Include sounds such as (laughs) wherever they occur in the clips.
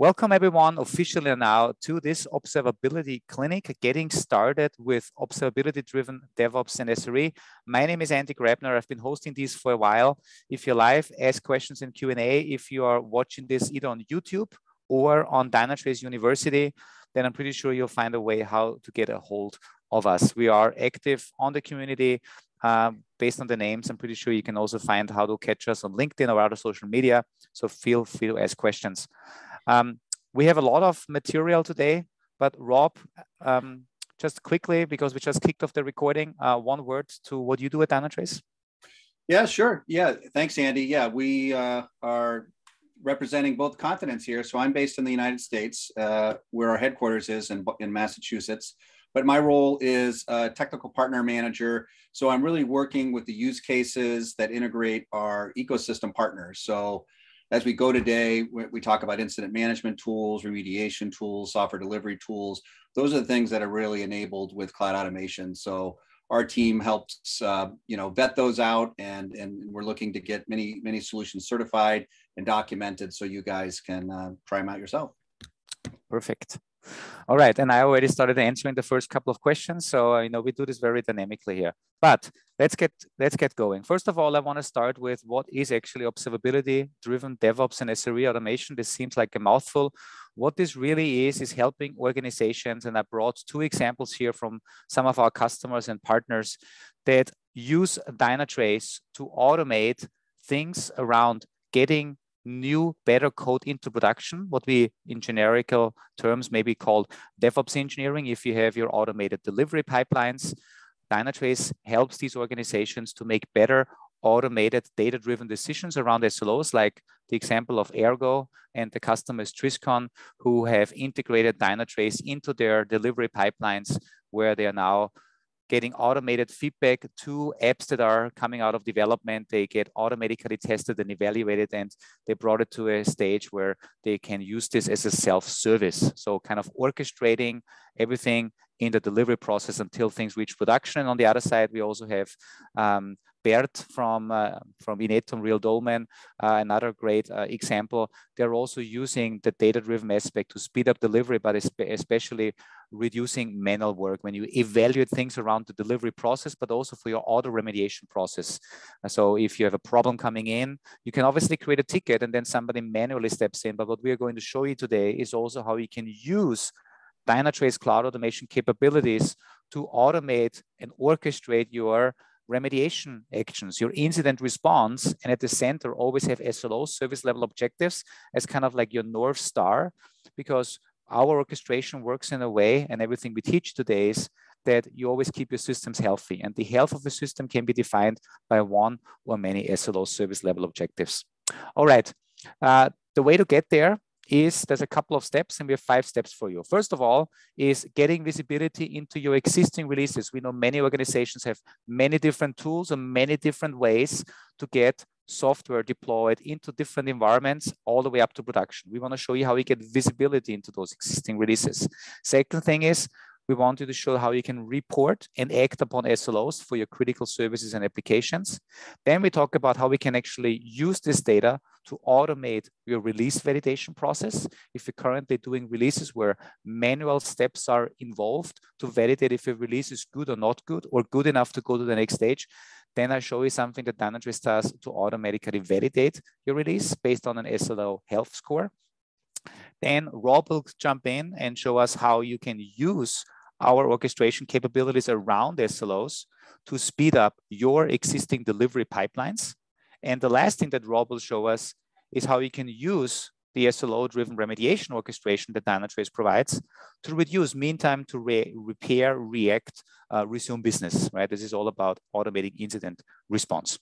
Welcome everyone officially now to this observability clinic, getting started with observability driven DevOps and SRE. My name is Andy Grabner. I've been hosting these for a while. If you're live, ask questions in Q&A. If you are watching this either on YouTube or on Dynatrace University, then I'm pretty sure you'll find a way how to get a hold of us. We are active on the community um, based on the names. I'm pretty sure you can also find how to catch us on LinkedIn or other social media. So feel free to ask questions. Um, we have a lot of material today, but Rob, um, just quickly, because we just kicked off the recording, uh, one word to what you do at Dynatrace. Yeah, sure. Yeah, thanks, Andy. Yeah, we uh, are representing both continents here. So I'm based in the United States, uh, where our headquarters is in, in Massachusetts. But my role is a technical partner manager. So I'm really working with the use cases that integrate our ecosystem partners. So as we go today, we talk about incident management tools, remediation tools, software delivery tools. Those are the things that are really enabled with cloud automation. So our team helps, uh, you know, vet those out, and and we're looking to get many many solutions certified and documented, so you guys can uh, try them out yourself. Perfect. All right, and I already started answering the first couple of questions, so uh, you know we do this very dynamically here. But let's get let's get going. First of all, I want to start with what is actually observability-driven DevOps and SRE automation. This seems like a mouthful. What this really is is helping organizations, and I brought two examples here from some of our customers and partners that use Dynatrace to automate things around getting new, better code into production, what we in generical terms maybe called DevOps engineering. If you have your automated delivery pipelines, Dynatrace helps these organizations to make better automated data-driven decisions around SLOs, like the example of Ergo and the customers Triscon, who have integrated Dynatrace into their delivery pipelines, where they are now getting automated feedback to apps that are coming out of development. They get automatically tested and evaluated, and they brought it to a stage where they can use this as a self-service. So kind of orchestrating everything in the delivery process until things reach production. And on the other side, we also have um, Bert from uh, from Inetum Real Dolmen, uh, another great uh, example. They're also using the data-driven aspect to speed up delivery, but especially reducing manual work when you evaluate things around the delivery process, but also for your auto remediation process. So if you have a problem coming in, you can obviously create a ticket and then somebody manually steps in. But what we are going to show you today is also how you can use Dynatrace cloud automation capabilities to automate and orchestrate your remediation actions, your incident response, and at the center always have SLO service level objectives as kind of like your North Star, because our orchestration works in a way, and everything we teach today is that you always keep your systems healthy. And the health of the system can be defined by one or many SLO service level objectives. All right, uh, the way to get there is there's a couple of steps and we have five steps for you. First of all is getting visibility into your existing releases. We know many organizations have many different tools and many different ways to get software deployed into different environments all the way up to production. We want to show you how we get visibility into those existing releases. Second thing is we want you to show how you can report and act upon SLOs for your critical services and applications. Then we talk about how we can actually use this data to automate your release validation process. If you're currently doing releases where manual steps are involved to validate if a release is good or not good or good enough to go to the next stage, then I show you something that Dynatrace does to automatically validate your release based on an SLO health score. Then Rob will jump in and show us how you can use our orchestration capabilities around SLOs to speed up your existing delivery pipelines. And the last thing that Rob will show us is how you can use the SLO-driven remediation orchestration that Dynatrace provides to reduce mean time to re repair, react, uh, resume business, right? This is all about automating incident response.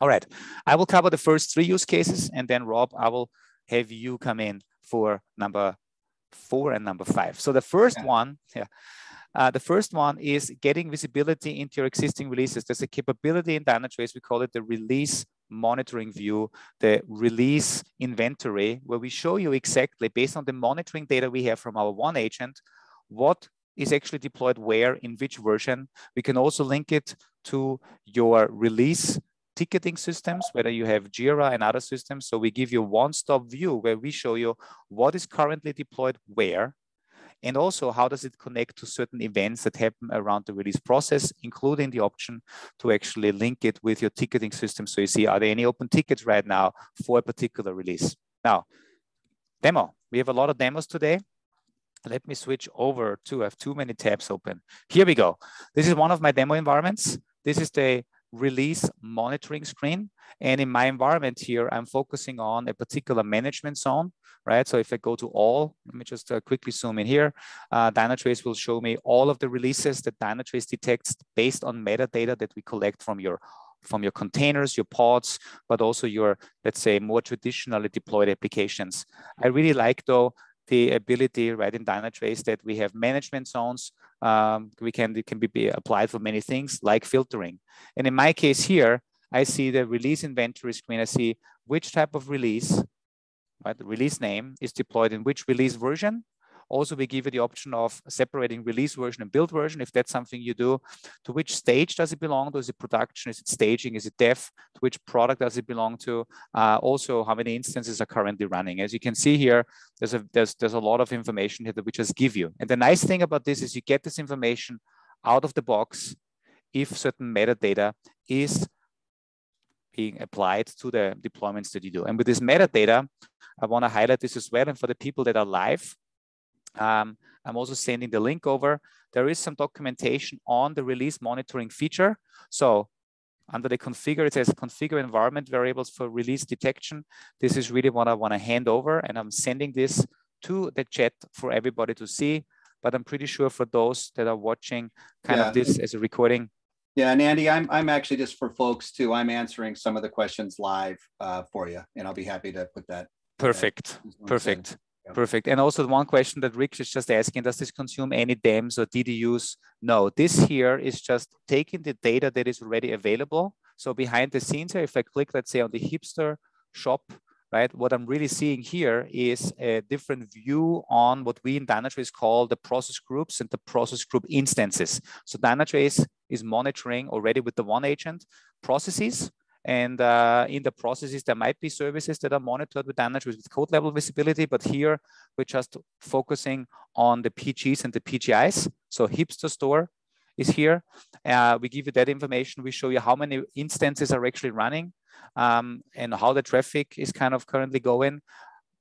All right, I will cover the first three use cases and then Rob, I will have you come in for number four and number five. So the first yeah. one, yeah, uh, the first one is getting visibility into your existing releases. There's a capability in Dynatrace, we call it the release monitoring view, the release inventory, where we show you exactly based on the monitoring data we have from our one agent, what is actually deployed where in which version. We can also link it to your release ticketing systems, whether you have Jira and other systems. So we give you one-stop view where we show you what is currently deployed where, and also how does it connect to certain events that happen around the release process, including the option to actually link it with your ticketing system. So you see, are there any open tickets right now for a particular release? Now, demo. We have a lot of demos today. Let me switch over to, I have too many tabs open. Here we go. This is one of my demo environments. This is the release monitoring screen. And in my environment here, I'm focusing on a particular management zone, right? So if I go to all, let me just uh, quickly zoom in here. Uh, Dynatrace will show me all of the releases that Dynatrace detects based on metadata that we collect from your from your containers, your pods, but also your, let's say, more traditionally deployed applications. I really like though the ability right in Dynatrace that we have management zones. Um, we can it can be applied for many things like filtering. And in my case here, I see the release inventory screen. I see which type of release, right? The release name is deployed in which release version, also, we give you the option of separating release version and build version, if that's something you do. To which stage does it belong to? Is it production? Is it staging? Is it dev? To which product does it belong to? Uh, also, how many instances are currently running? As you can see here, there's a, there's, there's a lot of information here that we just give you. And the nice thing about this is you get this information out of the box if certain metadata is being applied to the deployments that you do. And with this metadata, I want to highlight this as well. And for the people that are live, um, I'm also sending the link over. There is some documentation on the release monitoring feature. So under the configure, it says configure environment variables for release detection. This is really what I want to hand over and I'm sending this to the chat for everybody to see. But I'm pretty sure for those that are watching kind yeah. of this as a recording. Yeah, and Andy, I'm, I'm actually just for folks too, I'm answering some of the questions live uh, for you and I'll be happy to put that. Perfect, perfect. Perfect. And also the one question that Rick is just asking, does this consume any DEMS or DDUs? No, this here is just taking the data that is already available. So behind the scenes here, if I click, let's say on the hipster shop, right? What I'm really seeing here is a different view on what we in Dynatrace call the process groups and the process group instances. So Dynatrace is monitoring already with the one agent processes and uh, in the processes, there might be services that are monitored with Dynatrace with code level visibility, but here we're just focusing on the PGs and the PGIs. So Hipster Store is here. Uh, we give you that information. We show you how many instances are actually running um, and how the traffic is kind of currently going.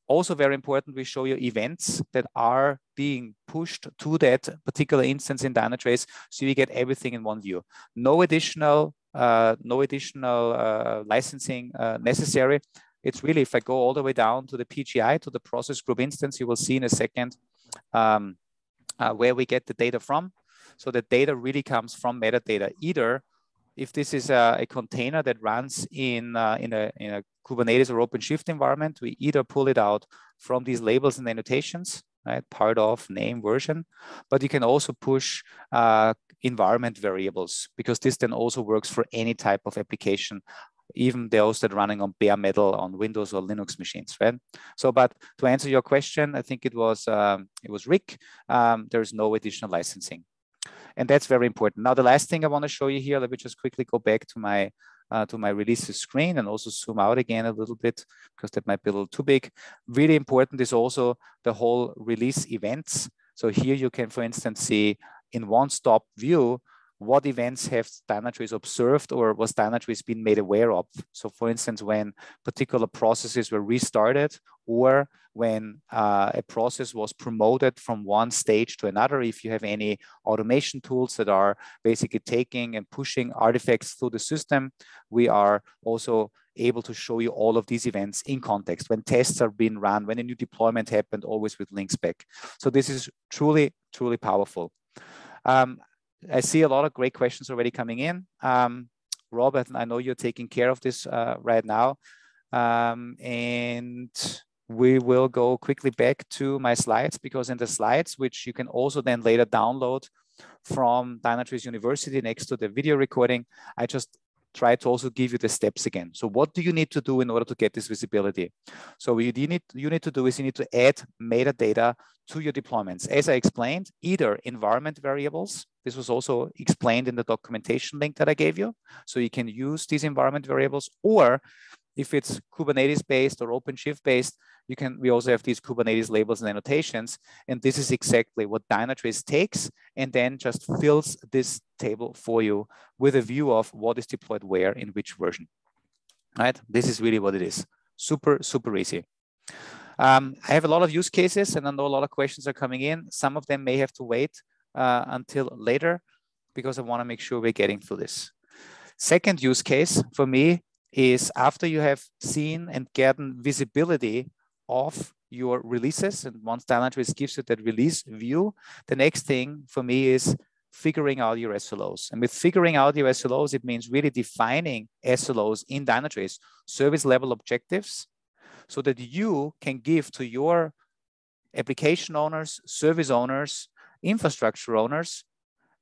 Also very important, we show you events that are being pushed to that particular instance in Dynatrace, so you get everything in one view. No additional no additional uh, licensing uh, necessary. It's really, if I go all the way down to the PGI, to the process group instance, you will see in a second um, uh, where we get the data from. So the data really comes from metadata, either if this is a, a container that runs in, uh, in, a, in a Kubernetes or OpenShift environment, we either pull it out from these labels and annotations, right, part of name version, but you can also push uh, environment variables because this then also works for any type of application even those that running on bare metal on Windows or Linux machines, right? So, but to answer your question, I think it was um, it was Rick. Um, there's no additional licensing, and that's very important. Now, the last thing I want to show you here, let me just quickly go back to my uh, to my releases screen and also zoom out again a little bit because that might be a little too big. Really important is also the whole release events. So here you can, for instance, see in one-stop view what events have Dynatrace observed or was Dynatrace been made aware of? So for instance, when particular processes were restarted or when uh, a process was promoted from one stage to another, if you have any automation tools that are basically taking and pushing artifacts through the system, we are also able to show you all of these events in context when tests are being run, when a new deployment happened, always with links back. So this is truly, truly powerful. Um, I see a lot of great questions already coming in. Um, Robert, I know you're taking care of this uh, right now. Um, and we will go quickly back to my slides because in the slides, which you can also then later download from Dynatrace University next to the video recording, I just try to also give you the steps again. So what do you need to do in order to get this visibility? So what you need, you need to do is you need to add metadata to your deployments. As I explained, either environment variables, this was also explained in the documentation link that I gave you. So you can use these environment variables, or if it's Kubernetes based or OpenShift based, you can, we also have these Kubernetes labels and annotations. And this is exactly what Dynatrace takes and then just fills this table for you with a view of what is deployed where in which version, right? This is really what it is. Super, super easy. Um, I have a lot of use cases and I know a lot of questions are coming in. Some of them may have to wait uh, until later because I wanna make sure we're getting through this. Second use case for me is after you have seen and gotten visibility of your releases, and once Dynatrace gives you that release view, the next thing for me is figuring out your SLOs. And with figuring out your SLOs, it means really defining SLOs in Dynatrace, service level objectives, so that you can give to your application owners, service owners, infrastructure owners,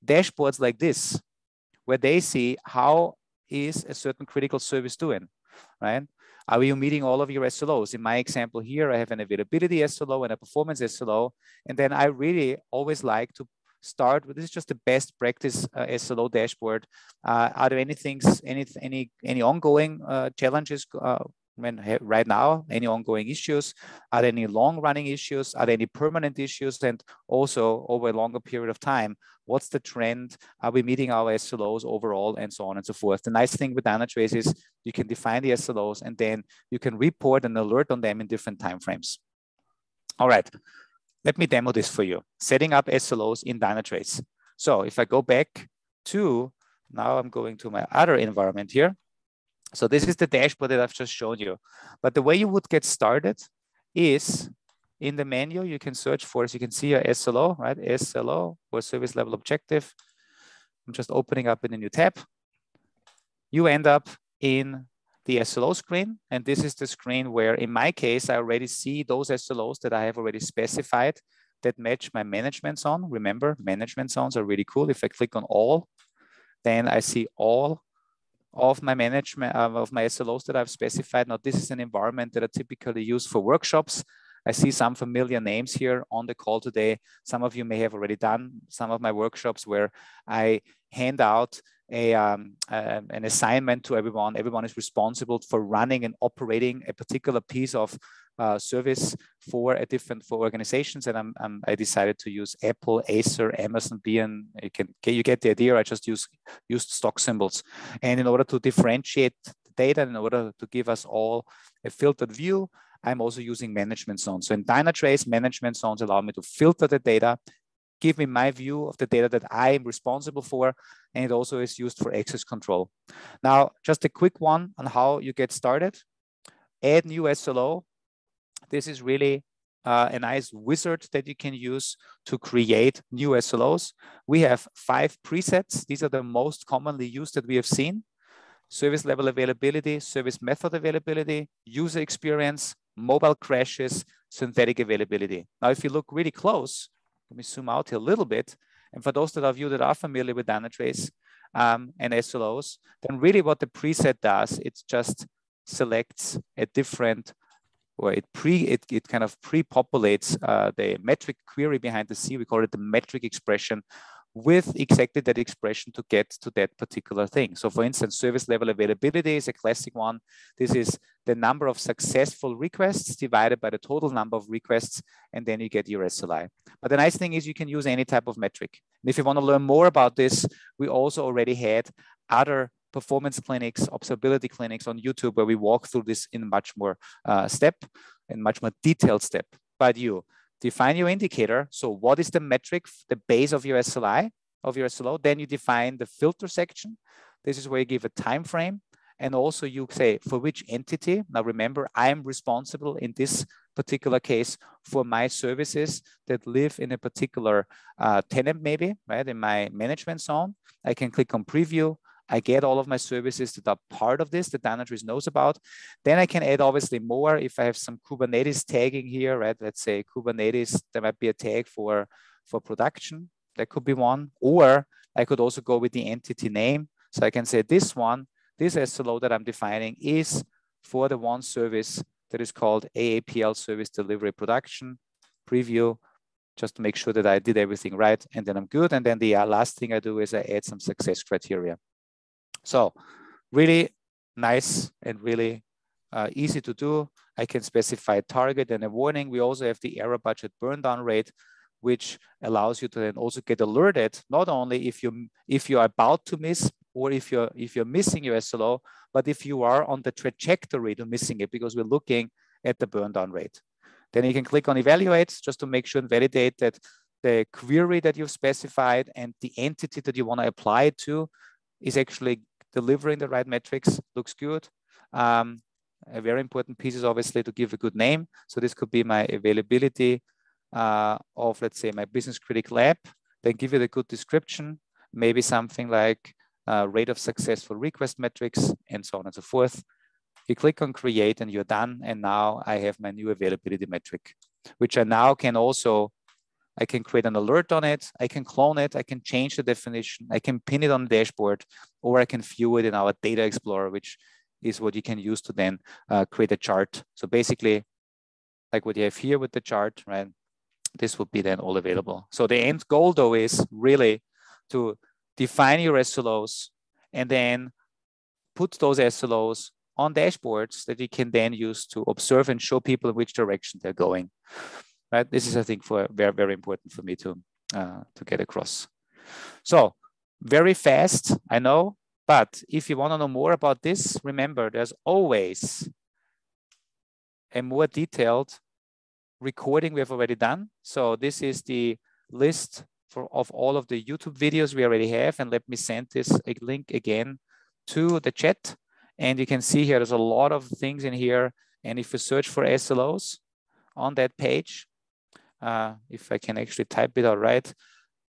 dashboards like this, where they see how is a certain critical service doing, right? Are you meeting all of your SLOs? In my example here, I have an availability SLO and a performance SLO. And then I really always like to start with, this is just the best practice uh, SLO dashboard. Uh, are there any things, any, any, any ongoing uh, challenges uh, right now any ongoing issues? Are there any long running issues? Are there any permanent issues? And also over a longer period of time what's the trend? Are we meeting our slos overall? And so on and so forth. The nice thing with dynatrace is you can define the slos and then you can report and alert on them in different time frames. All right. Let me demo this for you. Setting up slos in dynatrace so if i go back to now i'm going to my other environment here so this is the dashboard that I've just shown you. But the way you would get started is in the menu, you can search for, as you can see, a SLO, right? SLO or service level objective. I'm just opening up in a new tab. You end up in the SLO screen. And this is the screen where, in my case, I already see those SLOs that I have already specified that match my management zone. Remember, management zones are really cool. If I click on all, then I see all of my management uh, of my SLOs that I've specified. Now, this is an environment that I typically use for workshops. I see some familiar names here on the call today. Some of you may have already done some of my workshops where I hand out a, um, uh, an assignment to everyone. Everyone is responsible for running and operating a particular piece of uh, service for a different for organizations. And I'm, I'm, i decided to use Apple, Acer, Amazon, B, and You can you get the idea. I just use used stock symbols, and in order to differentiate the data, in order to give us all a filtered view, I'm also using management zones. So in Dynatrace, management zones allow me to filter the data, give me my view of the data that I am responsible for, and it also is used for access control. Now, just a quick one on how you get started. Add new SLO this is really uh, a nice wizard that you can use to create new SLOs. We have five presets. These are the most commonly used that we have seen. Service level availability, service method availability, user experience, mobile crashes, synthetic availability. Now, if you look really close, let me zoom out here a little bit. And for those that of you that are familiar with Dynatrace um, and SLOs, then really what the preset does, it just selects a different or it pre it, it kind of pre-populates uh, the metric query behind the scene. We call it the metric expression with exactly that expression to get to that particular thing. So for instance, service level availability is a classic one. This is the number of successful requests divided by the total number of requests, and then you get your SLI. But the nice thing is you can use any type of metric. And if you want to learn more about this, we also already had other performance clinics, observability clinics on YouTube where we walk through this in much more uh, step, in much more detailed step. But you define your indicator. So what is the metric, the base of your SLI, of your SLO? Then you define the filter section. This is where you give a time frame. And also you say for which entity. Now remember, I am responsible in this particular case for my services that live in a particular uh, tenant maybe, right, in my management zone. I can click on preview. I get all of my services that are part of this that Dynatrace knows about. Then I can add obviously more if I have some Kubernetes tagging here, right? Let's say Kubernetes, there might be a tag for, for production. That could be one. Or I could also go with the entity name. So I can say this one, this SLO that I'm defining is for the one service that is called AAPL Service Delivery Production, preview, just to make sure that I did everything right and then I'm good. And then the uh, last thing I do is I add some success criteria. So really nice and really uh, easy to do. I can specify a target and a warning. We also have the error budget burn down rate, which allows you to then also get alerted, not only if you if you're about to miss or if you're if you're missing your SLO, but if you are on the trajectory to missing it, because we're looking at the burn down rate. Then you can click on evaluate just to make sure and validate that the query that you've specified and the entity that you want to apply it to is actually delivering the right metrics, looks good. Um, a very important piece is obviously to give a good name. So this could be my availability uh, of, let's say, my business critical app, then give it a good description, maybe something like uh, rate of successful request metrics, and so on and so forth. You click on create and you're done. And now I have my new availability metric, which I now can also, I can create an alert on it. I can clone it. I can change the definition. I can pin it on the dashboard, or I can view it in our data explorer, which is what you can use to then uh, create a chart. So basically, like what you have here with the chart, right? This would be then all available. So the end goal though is really to define your SLOs and then put those SLOs on dashboards that you can then use to observe and show people in which direction they're going. Right? This is, I think, for very, very important for me to uh, to get across. So very fast, I know, but if you want to know more about this, remember there's always a more detailed recording we have already done. So this is the list for of all of the YouTube videos we already have. And let me send this a link again to the chat. And you can see here, there's a lot of things in here. And if you search for SLOs on that page, uh, if I can actually type it all right,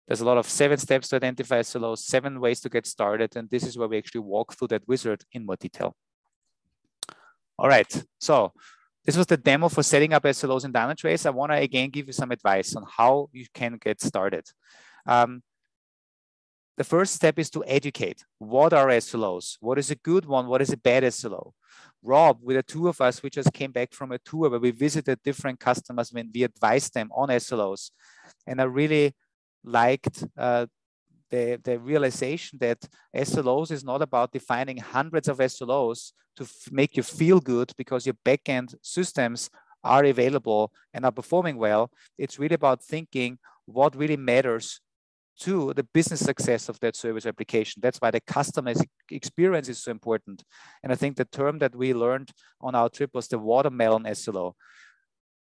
there's a lot of seven steps to identify SLOs, seven ways to get started. And this is where we actually walk through that wizard in more detail. All right, so this was the demo for setting up SLOs in Dynatrace. I wanna again give you some advice on how you can get started. Um, the first step is to educate. What are SLOs? What is a good one? What is a bad SLO? Rob, with the two of us, we just came back from a tour where we visited different customers when we advised them on SLOs. And I really liked uh, the, the realization that SLOs is not about defining hundreds of SLOs to make you feel good because your backend systems are available and are performing well. It's really about thinking what really matters to the business success of that service application. That's why the customer experience is so important. And I think the term that we learned on our trip was the watermelon SLO.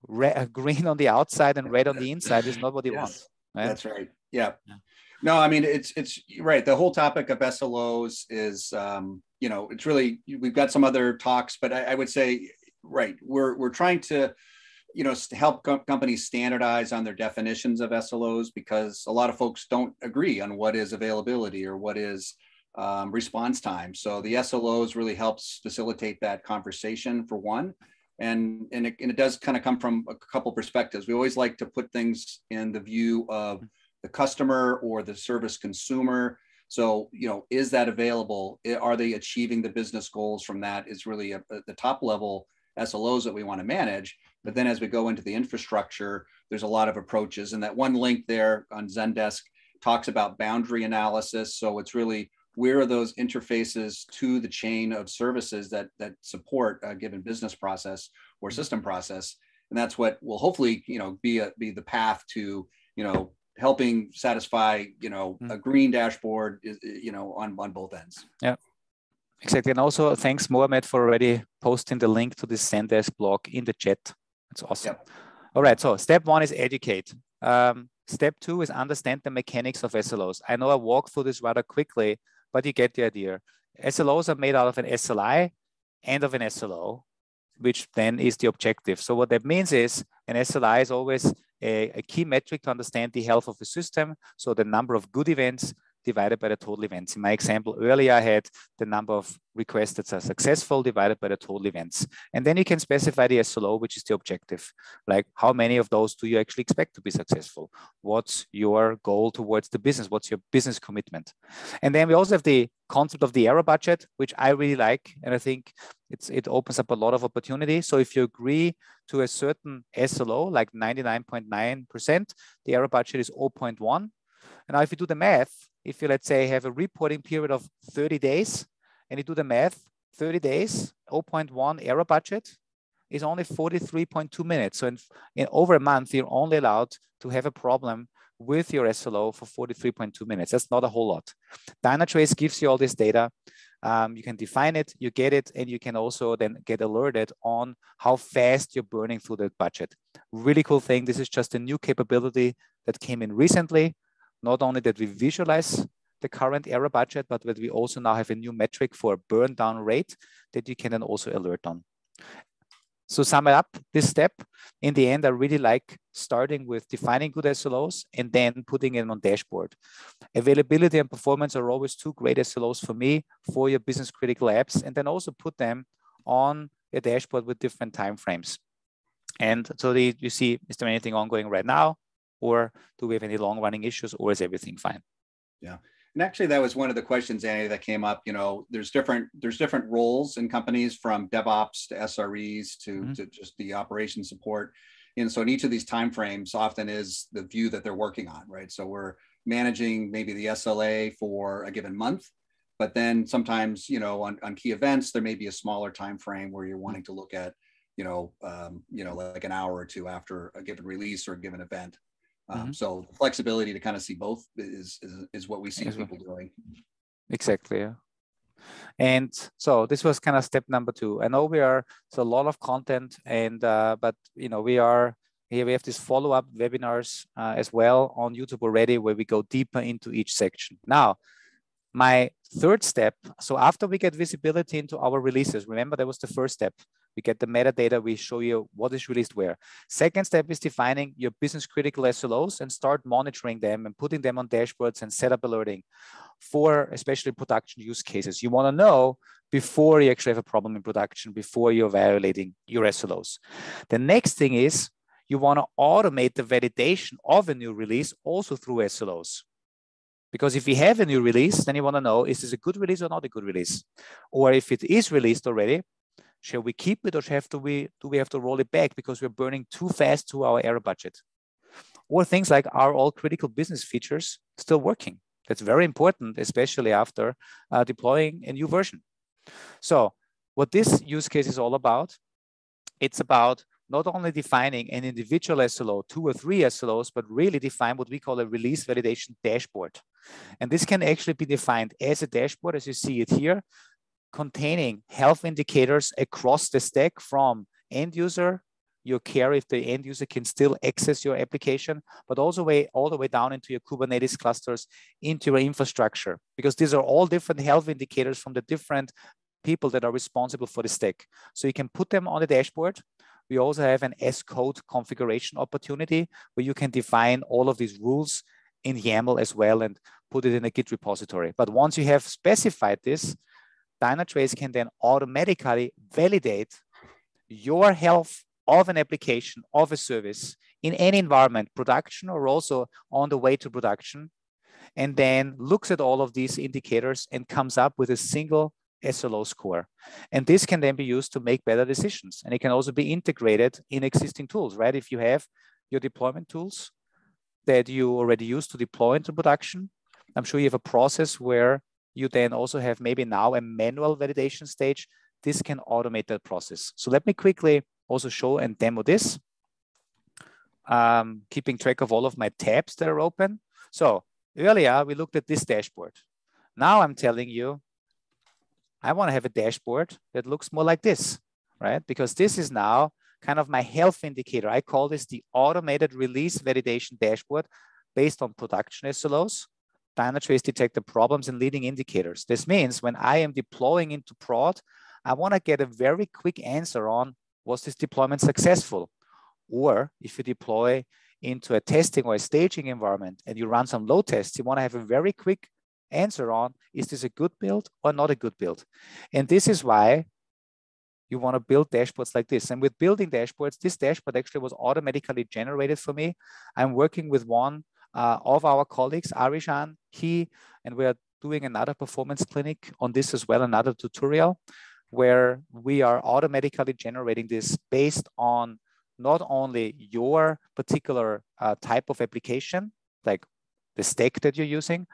Red, (laughs) green on the outside and red on the inside is not what you yes. want. Right? That's right. Yeah. yeah. No, I mean it's it's right. The whole topic of SLOs is um, you know it's really we've got some other talks, but I, I would say right we're we're trying to you know help com- companies standardize on their definitions of SLOs because a lot of folks don't agree on what is availability or what is um, response time. So the SLOs really helps facilitate that conversation for one and and it, and it does kind of come from a couple perspectives. We always like to put things in the view of the customer or the service consumer. So you know, is that available? Are they achieving the business goals from that? Is really a, a, the top level SLOs that we want to manage. But then as we go into the infrastructure, there's a lot of approaches, and that one link there on Zendesk talks about boundary analysis. So it's really where are those interfaces to the chain of services that that support a given business process or mm-hmm. system process and that's what will hopefully you know be a be the path to you know helping satisfy you know mm-hmm. a green dashboard is you know on on both ends yeah exactly and also thanks mohamed for already posting the link to this zendesk blog in the chat that's awesome yep. all right so step one is educate um, step two is understand the mechanics of slos i know i walked through this rather quickly but you get the idea. SLOs are made out of an SLI and of an SLO, which then is the objective. So what that means is an SLI is always a, a, key metric to understand the health of the system. So the number of good events, divided by the total events. In my example earlier, I had the number of requests that are successful divided by the total events. And then you can specify the SLO, which is the objective. Like how many of those do you actually expect to be successful? What's your goal towards the business? What's your business commitment? And then we also have the concept of the error budget, which I really like. And I think it's, it opens up a lot of opportunity. So if you agree to a certain SLO, like 99.9%, the error budget is 0.1. And now if you do the math, if you, let's say, have a reporting period of 30 days, and you do the math, 30 days, 0.1 error budget is only 43.2 minutes. So in, in over a month, you're only allowed to have a problem with your SLO for 43.2 minutes. That's not a whole lot. Dynatrace gives you all this data. Um, you can define it, you get it, and you can also then get alerted on how fast you're burning through that budget. Really cool thing. This is just a new capability that came in recently. Not only that we visualize the current error budget, but that we also now have a new metric for burn down rate that you can then also alert on. So sum it up, this step, in the end, I really like starting with defining good SLOs and then putting it on dashboard. Availability and performance are always two great SLOs for me for your business critical apps, and then also put them on a dashboard with different time frames. And so the, you see, is there anything ongoing right now? Or do we have any long running issues or is everything fine? Yeah. And actually, that was one of the questions, Annie, that came up. You know, there's different there's different roles in companies from DevOps to SREs to, mm-hmm. to just the operation support. And so in each of these timeframes often is the view that they're working on, right? So we're managing maybe the SLA for a given month, but then sometimes, you know, on, on key events, there may be a smaller time frame where you're wanting to look at, you know, um, you know, like an hour or two after a given release or a given event. Um, mm-hmm. So flexibility to kind of see both is, is, is what we see people doing. Exactly. Yeah. And so this was kind of step number two. I know we are so a lot of content, and uh, but you know we are here. We have these follow-up webinars uh, as well on YouTube already, where we go deeper into each section. Now, my third step. So after we get visibility into our releases, remember that was the first step. We get the metadata, we show you what is released where. Second step is defining your business critical SLOs and start monitoring them and putting them on dashboards and set up alerting for especially production use cases. You want to know before you actually have a problem in production, before you're violating your SLOs. The next thing is you want to automate the validation of a new release also through SLOs. Because if we have a new release, then you want to know, is this a good release or not a good release? Or if it is released already, Shall we keep it or have to we, do we have to roll it back because we're burning too fast to our error budget? Or things like are all critical business features still working? That's very important, especially after uh, deploying a new version. So what this use case is all about, it's about not only defining an individual SLO, two or three SLOs, but really define what we call a release validation dashboard. And this can actually be defined as a dashboard, as you see it here, containing health indicators across the stack from end user, your care if the end user can still access your application, but also way all the way down into your Kubernetes clusters, into your infrastructure, because these are all different health indicators from the different people that are responsible for the stack. So you can put them on the dashboard. We also have an S code configuration opportunity where you can define all of these rules in YAML as well and put it in a Git repository. But once you have specified this, Dynatrace can then automatically validate your health of an application, of a service in any environment, production or also on the way to production, and then looks at all of these indicators and comes up with a single SLO score. And this can then be used to make better decisions. And it can also be integrated in existing tools, right? If you have your deployment tools that you already use to deploy into production, I'm sure you have a process where you then also have maybe now a manual validation stage. This can automate that process. So let me quickly also show and demo this. Um, keeping track of all of my tabs that are open. So earlier we looked at this dashboard. Now I'm telling you, I want to have a dashboard that looks more like this, right? Because this is now kind of my health indicator. I call this the automated release validation dashboard based on production SLOs Dynatrace detect the problems and leading indicators. This means when I am deploying into prod, I want to get a very quick answer on was this deployment successful? Or if you deploy into a testing or a staging environment and you run some load tests, you want to have a very quick answer on, is this a good build or not a good build? And this is why you want to build dashboards like this. And with building dashboards, this dashboard actually was automatically generated for me. I'm working with one of our colleagues, Arishan. He, and we are doing another performance clinic on this as well, another tutorial where we are automatically generating this based on not only your particular uh, type of application, like the stack that you're using,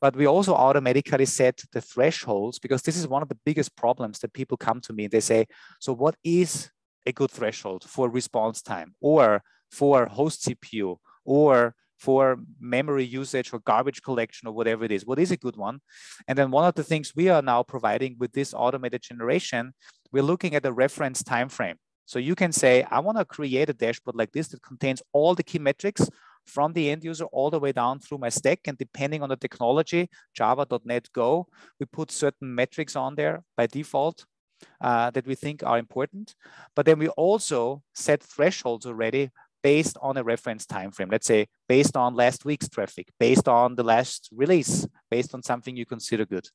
but we also automatically set the thresholds because this is one of the biggest problems that people come to me. They say, so what is a good threshold for response time or for host CPU or for memory usage or garbage collection or whatever it is? What is a good one? And then one of the things we are now providing with this automated generation, we're looking at the reference time frame. So you can say, I want to create a dashboard like this that contains all the key metrics from the end user all the way down through my stack. And depending on the technology, Java.NET Go, we put certain metrics on there by default uh, that we think are important. But then we also set thresholds already based on a reference time frame. Let's say based on last week's traffic, based on the last release, based on something you consider good.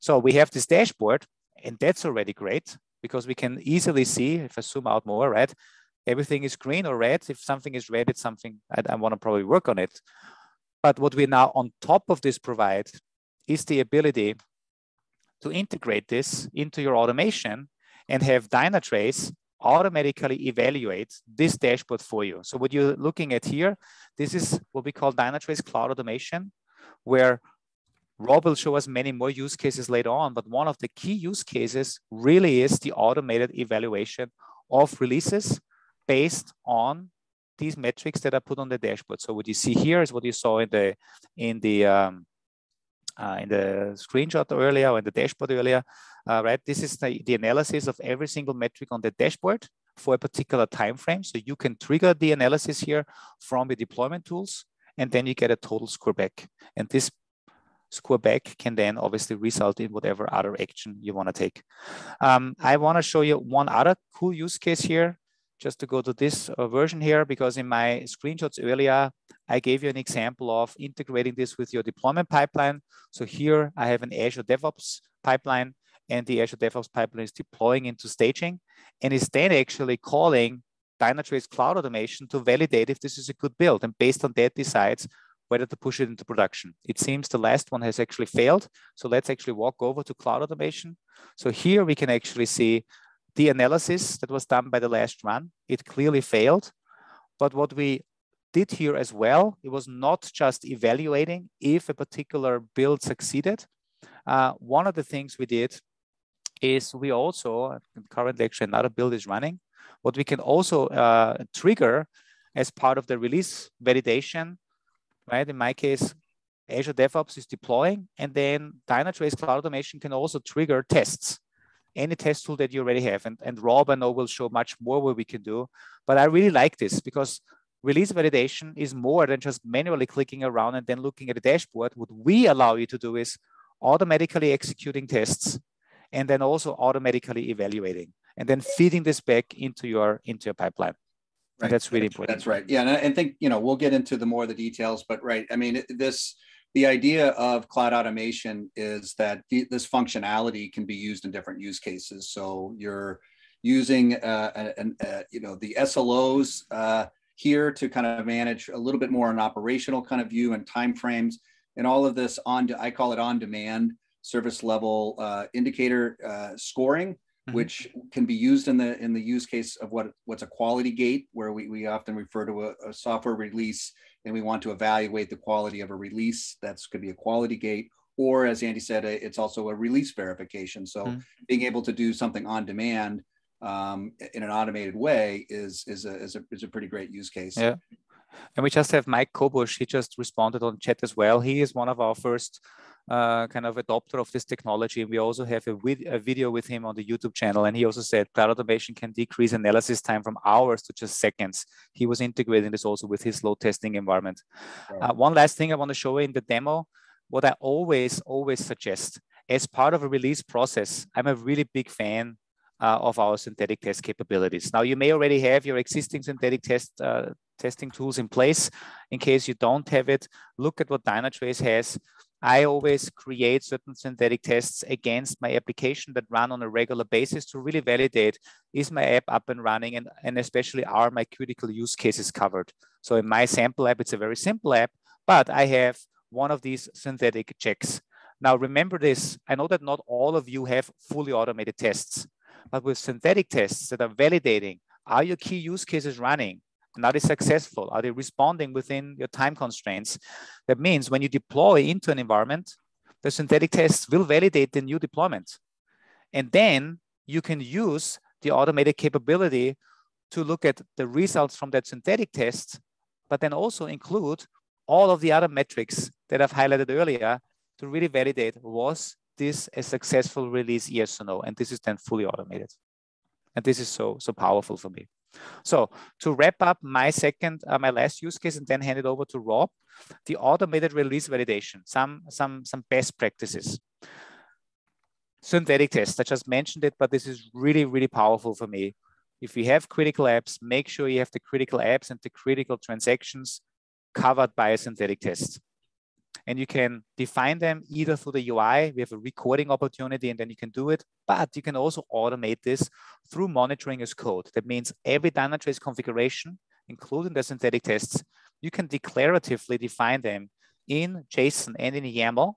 So we have this dashboard, and that's already great because we can easily see, if I zoom out more, right? Everything is green or red. If something is red, it's something I, I want to probably work on it. But what we now on top of this provide is the ability to integrate this into your automation and have Dynatrace automatically evaluate this dashboard for you. So what you're looking at here, this is what we call Dynatrace Cloud Automation, where Rob will show us many more use cases later on, but one of the key use cases really is the automated evaluation of releases based on these metrics that are put on the dashboard. So what you see here is what you saw in the in the um, uh, in the screenshot earlier or in the dashboard earlier, uh, right? This is the, the analysis of every single metric on the dashboard for a particular time frame. So you can trigger the analysis here from the deployment tools, and then you get a total score back. And this score back can then obviously result in whatever other action you want to take. Um, I want to show you one other cool use case here, just to go to this uh, version here, because in my screenshots earlier, I gave you an example of integrating this with your deployment pipeline. So here I have an Azure DevOps pipeline and the Azure DevOps pipeline is deploying into staging and is then actually calling Dynatrace Cloud Automation to validate if this is a good build and based on that decides whether to push it into production. It seems the last one has actually failed. So let's actually walk over to cloud automation. So here we can actually see the analysis that was done by the last run. It clearly failed. But what we did here as well, it was not just evaluating if a particular build succeeded. Uh, one of the things we did is we also, currently actually another build is running, what we can also uh, trigger as part of the release validation right? In my case, Azure DevOps is deploying, and then Dynatrace Cloud Automation can also trigger tests, any test tool that you already have. And, and Rob, I know, will show much more what we can do. But I really like this because release validation is more than just manually clicking around and then looking at the dashboard. What we allow you to do is automatically executing tests and then also automatically evaluating and then feeding this back into your into your pipeline. Right. That's really important. That's right. Yeah, and I think you know we'll get into the more of the details, but right. I mean, this the idea of cloud automation is that this functionality can be used in different use cases. So you're using uh, an, uh, you know the SLOs uh, here to kind of manage a little bit more an operational kind of view and timeframes, and all of this on I call it on demand service level uh, indicator uh, scoring mm-hmm. which can be used in the in the use case of what what's a quality gate, where we, we often refer to a, a software release and we want to evaluate the quality of a release. That's could be a quality gate, or as Andy said, it's also a release verification. So mm-hmm. being able to do something on demand um, in an automated way is is a, is a is a pretty great use case. Yeah. And we just have Mike Kobush. He just responded on chat as well. He is one of our first uh, kind of adopter of this technology. And we also have a, a, video with him on the YouTube channel. And he also said cloud automation can decrease analysis time from hours to just seconds. He was integrating this also with his load testing environment. Right. Uh, one last thing I want to show in the demo, what I always, always suggest as part of a release process, I'm a really big fan uh, of our synthetic test capabilities. Now, you may already have your existing synthetic test uh, testing tools in place. In case you don't have it, look at what Dynatrace has I always create certain synthetic tests against my application that run on a regular basis to really validate is my app up and running and, and especially are my critical use cases covered. So in my sample app, it's a very simple app, but I have one of these synthetic checks. Now remember this, I know that not all of you have fully automated tests, but with synthetic tests that are validating, are your key use cases running? And are they successful? Are they responding within your time constraints? That means when you deploy into an environment, the synthetic tests will validate the new deployment. And then you can use the automated capability to look at the results from that synthetic test, but then also include all of the other metrics that I've highlighted earlier to really validate was this a successful release, yes or no? And this is then fully automated. And this is so, so powerful for me. So to wrap up my second, uh, my last use case and then hand it over to Rob, the automated release validation, some, some, some best practices. Synthetic tests, I just mentioned it, but this is really, really powerful for me. If you have critical apps, make sure you have the critical apps and the critical transactions covered by a synthetic test and you can define them either through the UI, we have a recording opportunity and then you can do it, but you can also automate this through monitoring as code. That means every Dynatrace configuration, including the synthetic tests, you can declaratively define them in JSON and in YAML,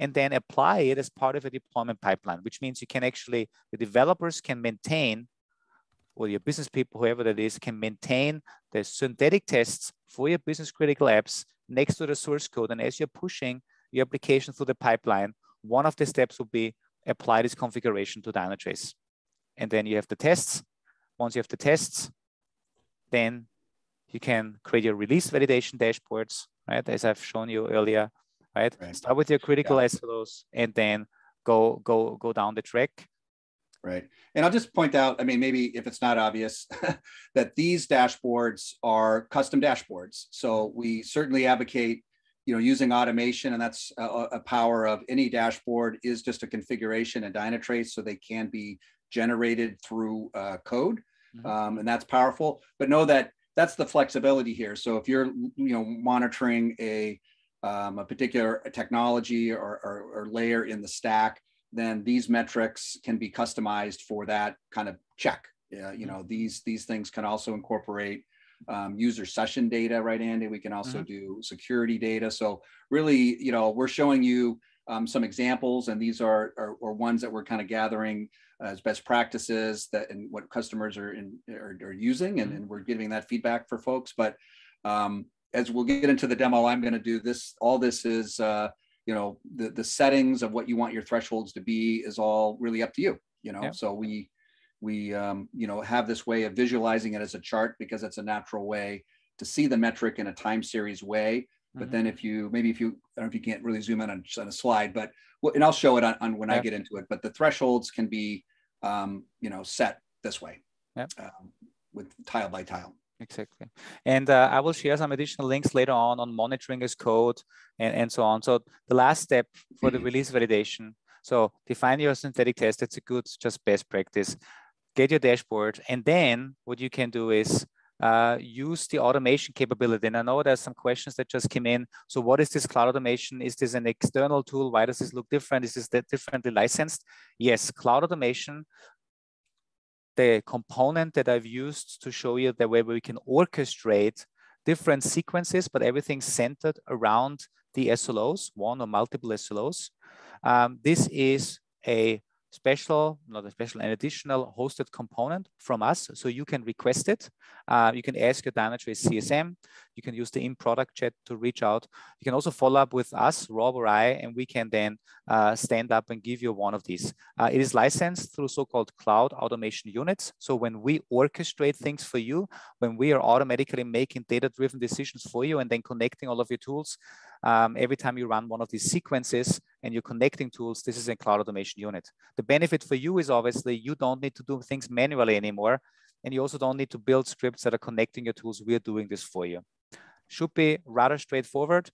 and then apply it as part of a deployment pipeline, which means you can actually, the developers can maintain, or your business people, whoever that is, can maintain the synthetic tests for your business critical apps next to the source code. And as you're pushing your application through the pipeline, one of the steps will be apply this configuration to Dynatrace. And then you have the tests. Once you have the tests, then you can create your release validation dashboards, right? As I've shown you earlier, right? right. Start with your critical yeah. SLOs and then go go go down the track Right. And I'll just point out, I mean, maybe if it's not obvious, (laughs) that these dashboards are custom dashboards. So we certainly advocate, you know, using automation, and that's a, a power of any dashboard is just a configuration in Dynatrace, so they can be generated through uh, code, mm-hmm. um, and that's powerful. But know that that's the flexibility here. So if you're, you know, monitoring a um, a particular technology or, or, or layer in the stack, then these metrics can be customized for that kind of check. Yeah, you know, these these things can also incorporate um, user session data, right, Andy? We can also mm-hmm. do security data. So really, you know, we're showing you um, some examples, and these are, are, are ones that we're kind of gathering as best practices that and what customers are in are, are using, and, mm-hmm. and we're giving that feedback for folks. But um, as we'll get into the demo, I'm going to do this. All this is uh, you know the the settings of what you want your thresholds to be is all really up to you you know yeah. so we we um, you know have this way of visualizing it as a chart because it's a natural way to see the metric in a time series way but mm-hmm. then if you maybe if you I don't know if you can't really zoom in on, on a slide but well, and I'll show it on, on when yeah. I get into it but the thresholds can be um, you know set this way yeah. um, with tile by tile exactly and uh, i will share some additional links later on on monitoring as code and, and so on so the last step for the release validation so define your synthetic test that's a good just best practice get your dashboard and then what you can do is uh, use the automation capability. And I know there's some questions that just came in. So what is this cloud automation? Is this an external tool? Why does this look different? Is this differently licensed? Yes, cloud automation the component that I've used to show you the way we can orchestrate different sequences, but everything centered around the SLOs, one or multiple SLOs. Um, this is a special, not a special, an additional hosted component from us. So you can request it. Uh, you can ask your Dynatrace CSM. You can use the in-product chat to reach out. You can also follow up with us, Rob or I, and we can then uh, stand up and give you one of these. Uh, it is licensed through so-called cloud automation units. So when we orchestrate things for you, when we are automatically making data-driven decisions for you and then connecting all of your tools, um, every time you run one of these sequences and you're connecting tools, this is a cloud automation unit. The benefit for you is obviously you don't need to do things manually anymore. And you also don't need to build scripts that are connecting your tools. We're doing this for you. Should be rather straightforward.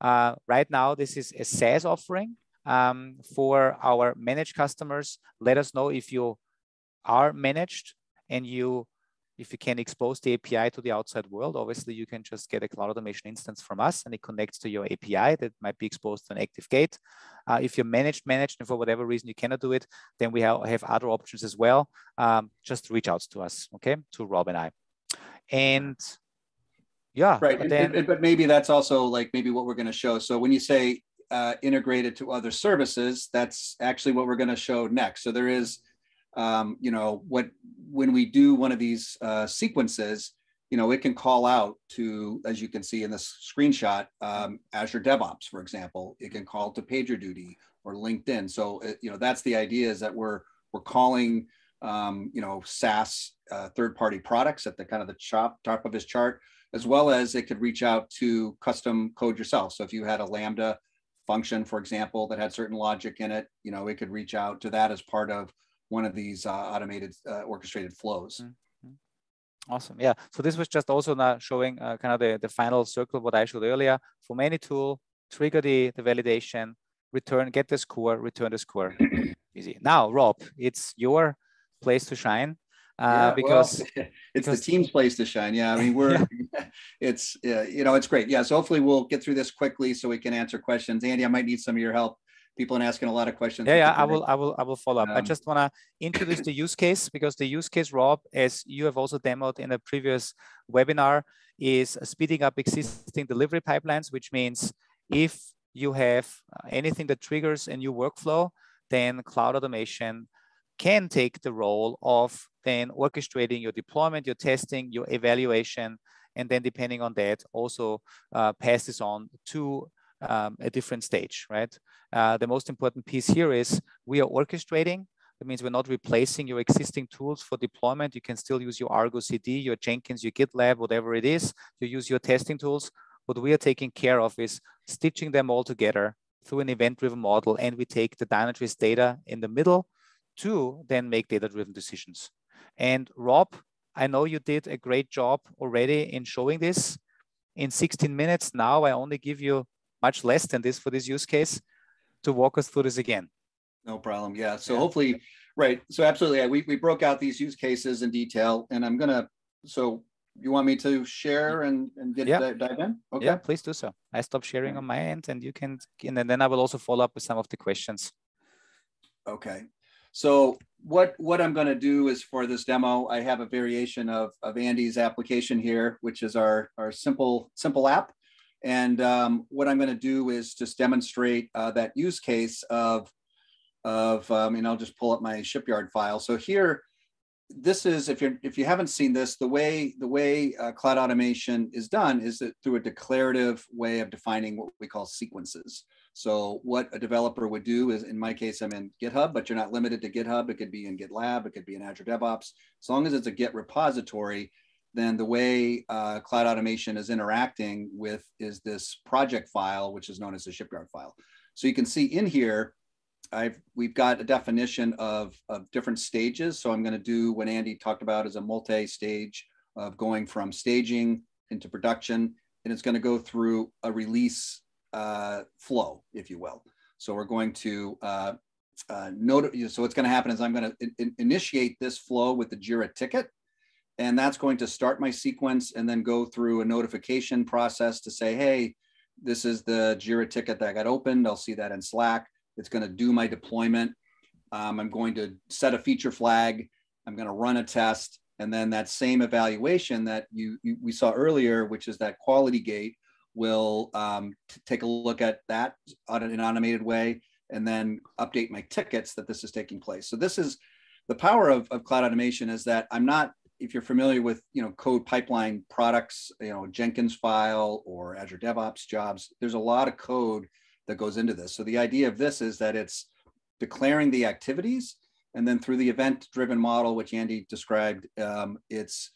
Uh, right now, this is a SaaS offering um, for our managed customers. Let us know if you are managed and you if you can expose the API to the outside world, obviously you can just get a cloud automation instance from us and it connects to your API that might be exposed to an ActiveGate. Uh, if you're managed, managed, and for whatever reason you cannot do it, then we have, have other options as well. Um, just reach out to us, okay, to Rob and I. And yeah, right. But, then, but maybe that's also like maybe what we're going to show. So when you say uh, integrated to other services, that's actually what we're going to show next. So there is um, you know, what when we do one of these uh, sequences, you know, it can call out to, as you can see in this screenshot, um, Azure DevOps, for example. It can call to PagerDuty or LinkedIn. So, uh, you know, that's the idea is that we're we're calling, um, you know, SaaS uh, third-party products at the kind of the top top of his chart, as well as it could reach out to custom code yourself. So if you had a Lambda function, for example, that had certain logic in it, you know, it could reach out to that as part of one of these uh, automated uh, orchestrated flows. Mm-hmm. Awesome. Yeah. So this was just also now showing uh, kind of the, the final circle, what I showed earlier. For any tool, trigger the, the validation, return, get the score, return the score. (clears throat) Easy. Now, Rob, it's your place to shine. Uh, yeah, because well, (laughs) it's because, the team's place to shine. Yeah, I mean we're (laughs) (laughs) it's uh, you know it's great. Yeah, so hopefully we'll get through this quickly so we can answer questions. Andy, I might need some of your help people are asking a lot of questions. Yeah, yeah, I will, I will, I will follow up. Um, I just want to introduce the use case (laughs) because the use case, Rob, as you have also demoed in a previous webinar, is speeding up existing delivery pipelines, which means if you have uh, anything that triggers a new workflow, then cloud automation can take the role of then orchestrating your deployment, your testing, your evaluation, and then depending on that, also uh, pass this on to um, a different stage, right? Uh, the most important piece here is we are orchestrating. That means we're not replacing your existing tools for deployment. You can still use your Argo CD, your Jenkins, your GitLab, whatever it is. You use your testing tools. What we are taking care of is stitching them all together through an event-driven model, and we take the Dynatrace data in the middle to then make data-driven decisions. And Rob, I know you did a great job already in showing this in 16 minutes. Now I only give you much less than this for this use case to walk us through this again. No problem. Yeah. So yeah. hopefully, right. So absolutely. Yeah. We, we broke out these use cases in detail and I'm going to, so you want me to share and, and get yeah. dive in? Okay. Yeah, please do so. I stop sharing okay. on my end and you can, and then I will also follow up with some of the questions. Okay. So what, what I'm going to do is for this demo, I have a variation of, of Andy's application here, which is our, our simple, simple app. And um, what I'm going to do is just demonstrate uh, that use case of, of um, and I'll just pull up my shipyard file. So here, this is if you're if you haven't seen this, the way the way uh, cloud automation is done is that through a declarative way of defining what we call sequences. So what a developer would do is, in my case, I'm in GitHub, but you're not limited to GitHub. It could be in GitLab, it could be in Azure DevOps. As long as it's a Git repository, then the way uh, cloud automation is interacting with is this project file, which is known as the shipyard file. So you can see in here, I've, we've got a definition of, of different stages. So I'm going to do what Andy talked about as a multi-stage of going from staging into production, and it's going to go through a release uh, flow, if you will. So we're going to uh, uh, note. So what's going to happen is I'm going to in, initiate this flow with the Jira ticket and that's going to start my sequence and then go through a notification process to say, hey, this is the Jira ticket that got opened. I'll see that in Slack. It's going to do my deployment. Um, I'm going to set a feature flag. I'm going to run a test. And then that same evaluation that you, you we saw earlier, which is that quality gate, will um, take a look at that on an automated way and then update my tickets that this is taking place. So this is the power of, of cloud automation is that I'm not if you're familiar with you know code pipeline products you know jenkins file or azure devops jobs there's a lot of code that goes into this. So the idea of this is that it's declaring the activities and then through the event driven model which andy described um, it's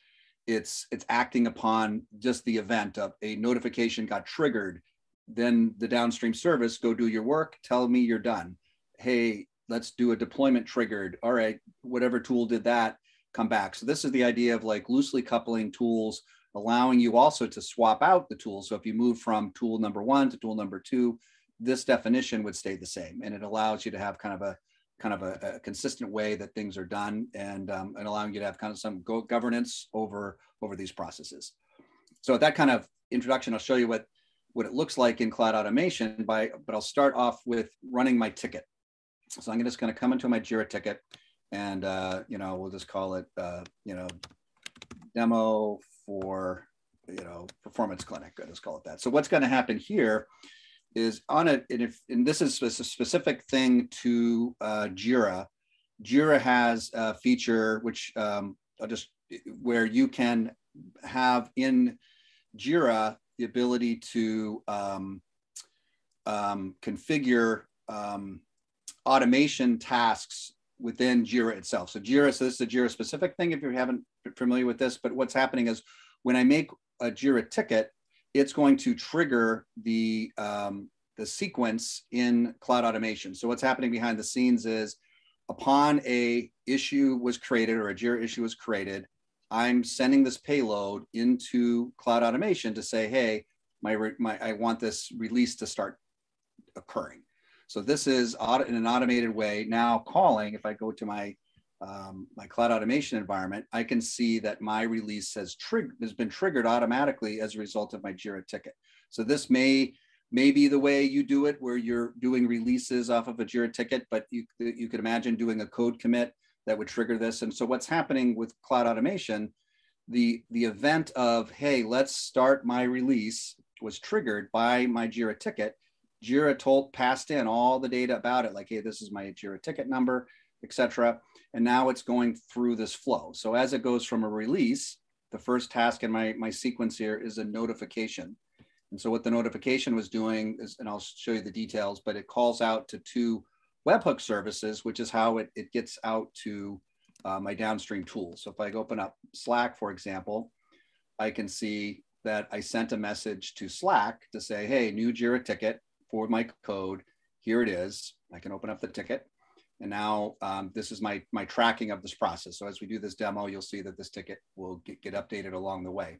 it's it's acting upon just the event of a notification got triggered then the downstream service go do your work tell me you're done. Hey let's do a deployment triggered. All right whatever tool did that come back. So this is the idea of like loosely coupling tools, allowing you also to swap out the tools. So if you move from tool number one to tool number two, this definition would stay the same. And it allows you to have kind of a, kind of a, a, consistent way that things are done and, um, and allowing you to have kind of some go- governance over, over these processes. So that kind of introduction, I'll show you what, what it looks like in cloud automation by, but I'll start off with running my ticket. So I'm just going to come into my Jira ticket and, uh, you know, we'll just call it, uh, you know, demo for, you know, performance clinic. Let's call it that. So what's going to happen here is on it, and if, and this is a specific thing to uh, Jira. Jira has a feature which um, I'll just, where you can have in Jira the ability to um, um, configure um, automation tasks within Jira itself. So Jira, so this is a Jira specific thing if you haven't familiar with this, but what's happening is when I make a Jira ticket, it's going to trigger the, um, the sequence in cloud automation. So what's happening behind the scenes is upon a issue was created or a Jira issue was created, I'm sending this payload into cloud automation to say, hey, my, my I want this release to start occurring. So this is in an automated way now calling, if I go to my, um, my cloud automation environment, I can see that my release has, triggered has been triggered automatically as a result of my Jira ticket. So this may, may be the way you do it where you're doing releases off of a Jira ticket, but you, you could imagine doing a code commit that would trigger this. And so what's happening with cloud automation, the, the event of, hey, let's start my release was triggered by my Jira ticket Jira told passed in all the data about it, like, hey, this is my Jira ticket number, etc. And now it's going through this flow. So as it goes from a release, the first task in my, my sequence here is a notification. And so what the notification was doing is, and I'll show you the details, but it calls out to two webhook services, which is how it, it gets out to uh, my downstream tools. So if I open up Slack, for example, I can see that I sent a message to Slack to say, hey, new Jira ticket for my code. Here it is. I can open up the ticket. And now um, this is my, my tracking of this process. So as we do this demo, you'll see that this ticket will get, get updated along the way.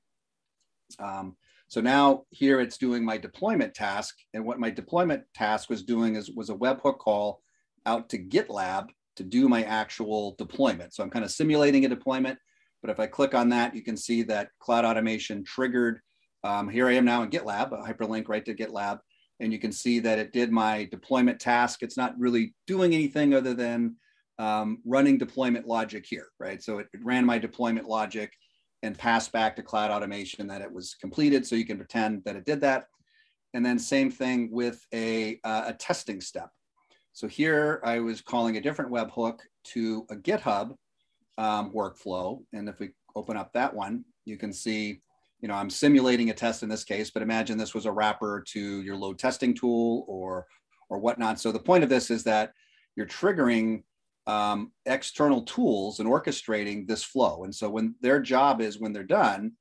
Um, so now here it's doing my deployment task. And what my deployment task was doing is was a webhook call out to GitLab to do my actual deployment. So I'm kind of simulating a deployment. But if I click on that, you can see that cloud automation triggered. Um, here I am now in GitLab, a hyperlink right to GitLab and you can see that it did my deployment task. It's not really doing anything other than um, running deployment logic here, right? So it, it, ran my deployment logic and passed back to cloud automation that it was completed. So you can pretend that it did that. And then same thing with a, uh, a testing step. So here I was calling a different webhook to a GitHub um, workflow. And if we open up that one, you can see you know, I'm simulating a test in this case, but imagine this was a wrapper to your load testing tool or or whatnot. So the point of this is that you're triggering um, external tools and orchestrating this flow. And so when their job is when they're done,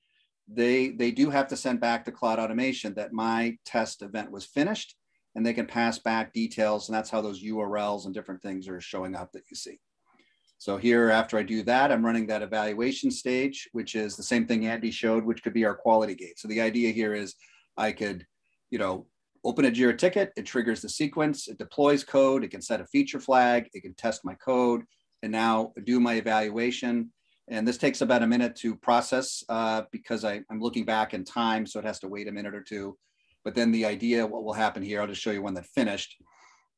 they they do have to send back to cloud automation that my test event was finished and they can pass back details and that's how those urls and different things are showing up that you see so here, after I do that, I'm running that evaluation stage, which is the same thing Andy showed, which could be our quality gate. So the idea here is I could, you know, open a JIRA ticket, it triggers the sequence, it deploys code, it can set a feature flag, it can test my code, and now do my evaluation. And this takes about a minute to process uh, because I, I'm looking back in time, so it has to wait a minute or two. But then the idea, what will happen here, I'll just show you one that finished,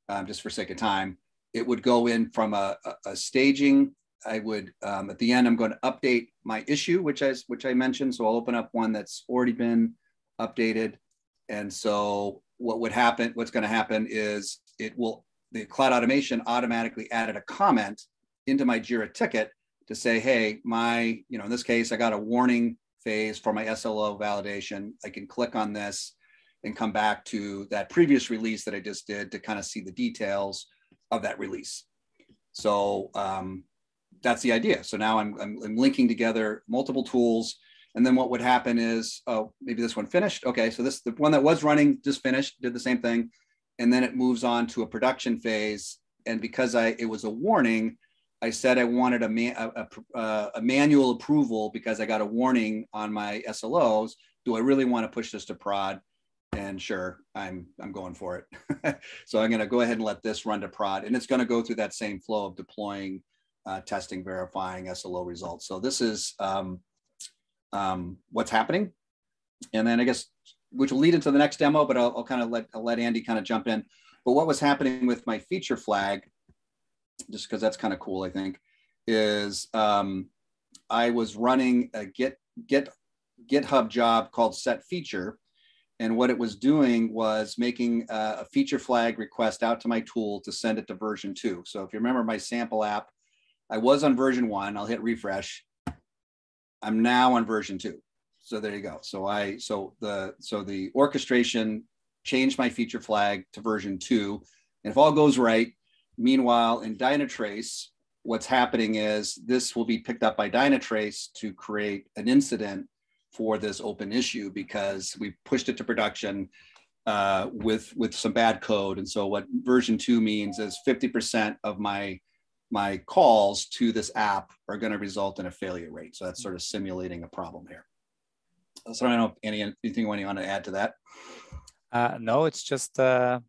um, just for sake of time it would go in from a, a, staging. I would um, at the end. I'm going to update my issue, which I which I mentioned. So I'll open up one that's already been updated. And so what would happen? What's going to happen is it will the cloud automation automatically added a comment into my Jira ticket to say, hey, my you know in this case I got a warning phase for my SLO validation. I can click on this and come back to that previous release that I just did to kind of see the details of that release. So um, that's the idea. So now I'm, I'm, I'm, linking together multiple tools. And then what would happen is, oh, maybe this one finished. Okay, so this the one that was running just finished, did the same thing. And then it moves on to a production phase. And because I it was a warning, I said I wanted a, man, a, a, a manual approval because I got a warning on my SLOs. Do I really want to push this to prod? And sure, I'm I'm going for it. (laughs) so I'm going to go ahead and let this run to prod, and it's going to go through that same flow of deploying, uh, testing, verifying SLO results. So this is um, um, what's happening, and then I guess which will lead into the next demo, but I'll, I'll kind of let I'll let Andy kind of jump in. But what was happening with my feature flag, just because that's kind of cool, I think, is um, I was running a Git Git GitHub job called set feature and what it was doing was making uh, a feature flag request out to my tool to send it to version two. So if you remember my sample app, I was on version one, I'll hit refresh. I'm now on version two. So there you go. So I, so the, so the orchestration changed my feature flag to version two. And if all goes right, meanwhile in Dynatrace, what's happening is this will be picked up by Dynatrace to create an incident for this open issue because we pushed it to production uh, with with some bad code. And so what version two means is 50% of my my calls to this app are going to result in a failure rate. So that's sort of simulating a problem here. So I don't know if any anything you want to add to that. Uh, no, it's just uh,